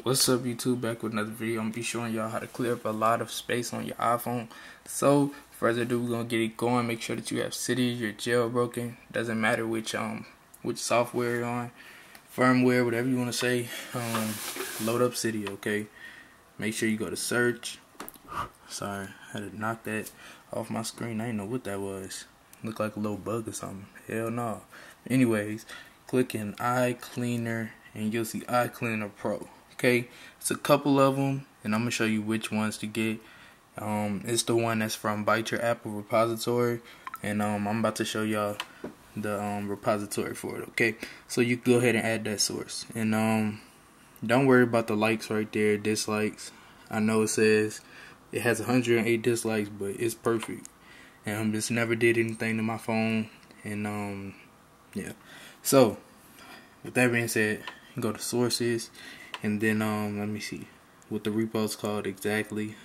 What's up YouTube back with another video. I'm gonna be showing y'all how to clear up a lot of space on your iPhone. So further ado we're gonna get it going. Make sure that you have Cydia, you're jailbroken. Doesn't matter which um which software you're on, firmware, whatever you wanna say. Um load up Cydia, okay? Make sure you go to search. Sorry, I had to knock that off my screen. I didn't know what that was. Looked like a little bug or something. Hell no. Anyways, click in iCleaner and you'll see iCleaner Pro okay it's a couple of them and I'm gonna show you which ones to get. Um, it's the one that's from Bite Your Apple repository and um, I'm about to show y'all the um, repository for it okay? So you go ahead and add that source and um, don't worry about the likes right there dislikes. I know it says it has 108 dislikes but it's perfect. And um, just never did anything to my phone and um yeah. So with that being said go to sources and then um let me see what the repo is called exactly.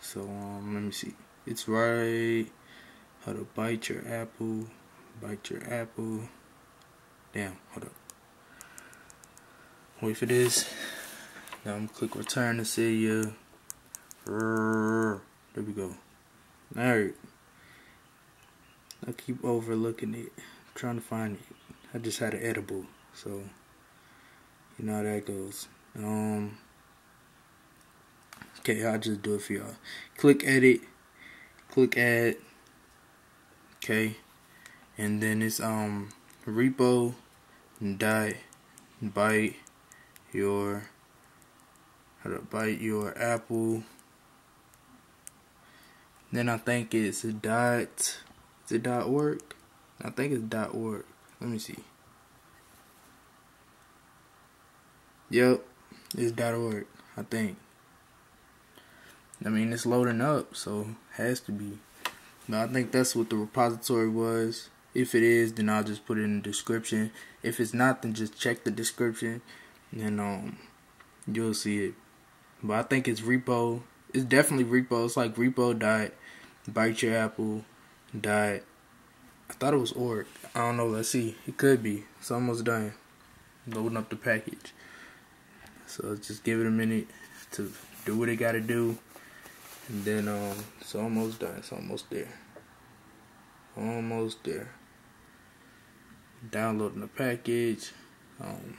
So um let me see. It's right. How to bite Your Apple. Bite Your Apple. Damn. Hold up. Wait for this. Now I'm click return to say yeah there we go. Alright. I keep overlooking it. I'm trying to find it. I just had an edible so you know how that goes um, okay, I'll just do it for y'all. Click edit, click add, okay, and then it's um repo dot Bite your how to Bite your apple. Then I think it's dot. Is it dot org? I think it's dot org. Let me see. Yep, it's .org, I think. I mean, it's loading up, so has to be. But I think that's what the repository was. If it is, then I'll just put it in the description. If it's not, then just check the description, and um, you'll see it. But I think it's repo. It's definitely repo. It's like repo dot Bite Your Apple dot. I thought it was org. I don't know. Let's see. It could be. It's almost done. Loading up the package. So just give it a minute to do what it got to do. And then um, it's almost done. It's almost there. Almost there. Downloading the package. Um,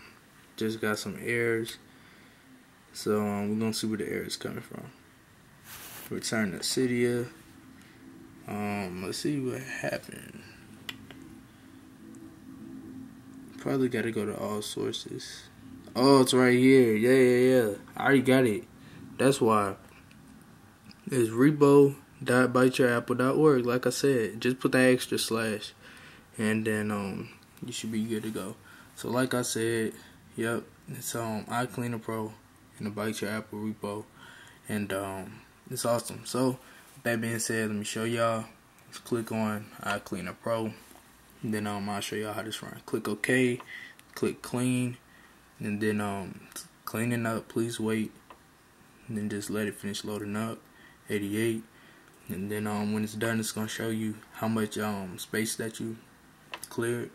just got some errors. So um, we're gonna see where the error is coming from. Return to Cydia. Um, let's see what happened. Probably gotta go to all sources. Oh, it's right here. Yeah, yeah, yeah. I already got it. That's why. It's repo.biteyourapple.org. Like I said, just put that extra slash, and then um, you should be good to go. So, like I said, yep, it's um iCleaner Pro in the Bite Your Apple repo, and um, it's awesome. So, that being said, let me show y'all. Let's click on iCleaner Pro. And then um, I'll show y'all how this runs. Click OK. Click Clean and then um cleaning up please wait and then just let it finish loading up 88 and then um when it's done it's gonna show you how much um space that you cleared.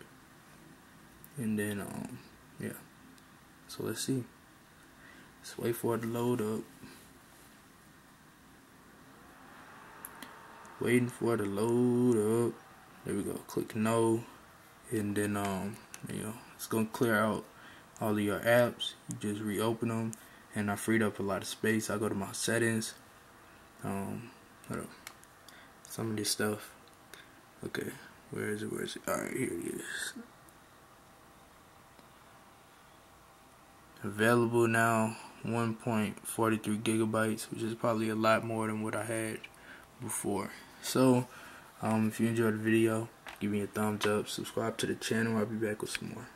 And then um yeah. So let's see. Let's wait for it to load up. Waiting for it to load up. There we go. Click no. And then um you know it's gonna clear out all of your apps. You just reopen them, and I freed up a lot of space. I go to my settings. Um, some of this stuff. Okay, where is it? Where is it? All right, here it is. Available now, 1.43 gigabytes, which is probably a lot more than what I had before. So, um, if you enjoyed the video, give me a thumbs up, subscribe to the channel. I'll be back with some more.